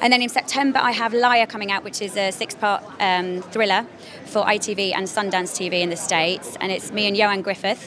And then in September, I have Liar coming out, which is a six part um, thriller for ITV and Sundance TV in the States. And it's me and Ioan Gruffudd.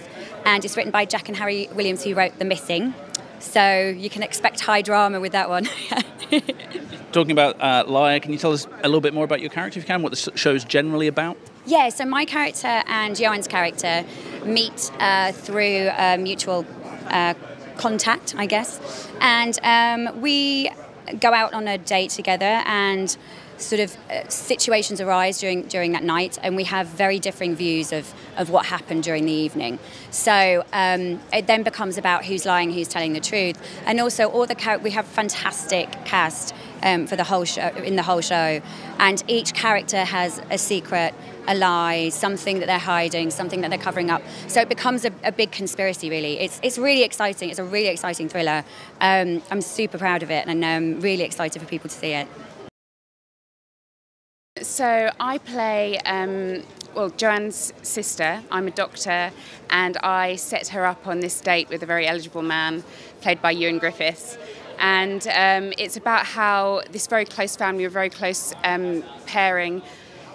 And it's written by Jack and Harry Williams, who wrote The Missing. So you can expect high drama with that one. Talking about uh, Liar, can you tell us a little bit more about your character, if you can, what the show's generally about? Yeah, so my character and Ioan's character meet uh, through a mutual uh, contact, I guess. And um, we go out on a date together and sort of uh, situations arise during during that night and we have very differing views of, of what happened during the evening. So um, it then becomes about who's lying who's telling the truth and also all the char- we have fantastic cast um, for the whole show in the whole show. And each character has a secret a lie something that they're hiding something that they're covering up. So it becomes a, a big conspiracy really. It's, it's really exciting. It's a really exciting thriller. Um, i'm super proud of it and i'm really excited for people to see it so I play, um, well, Joanne's sister. I'm a doctor, and I set her up on this date with a very eligible man, played by Ioan Griffiths. And um, it's about how this very close family, a very close um, pairing,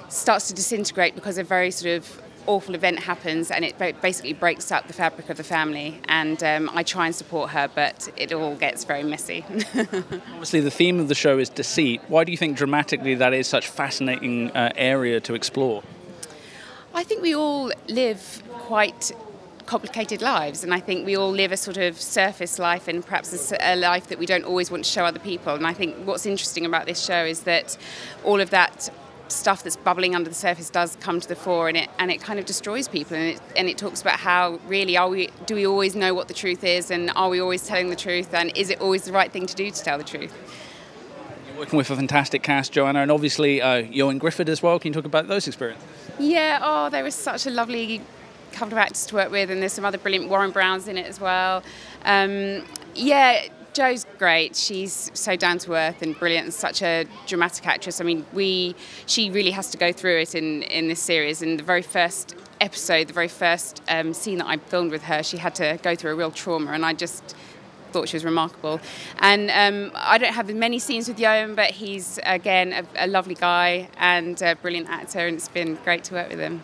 starts to disintegrate because a very sort of awful event happens and it basically breaks up the fabric of the family. And um, I try and support her, but it all gets very messy. Obviously, the theme of the show is deceit. Why do you think dramatically that is such a fascinating uh, area to explore? I think we all live quite complicated lives and I think we all live a sort of surface life and perhaps a, life that we don't always want to show other people and I think what's interesting about this show is that all of that stuff that's bubbling under the surface does come to the fore and it and it kind of destroys people and it, and it talks about how really are we do we always know what the truth is and are we always telling the truth and is it always the right thing to do to tell the truth? You're working with a fantastic cast Joanna and obviously uh, Ioan Gruffudd as well. Can you talk about those experiences? Yeah oh there was such a lovely couple of actors to work with and there's some other brilliant Warren Browns in it as well. Um, yeah Jo's great. She's so down to earth and brilliant and such a dramatic actress. I mean, we she really has to go through it in in this series. In the very first episode, the very first um, scene that I filmed with her, she had to go through a real trauma, and I just thought she was remarkable. And um, I don't have many scenes with Ioan, but he's again a, a lovely guy and a brilliant actor, and it's been great to work with him.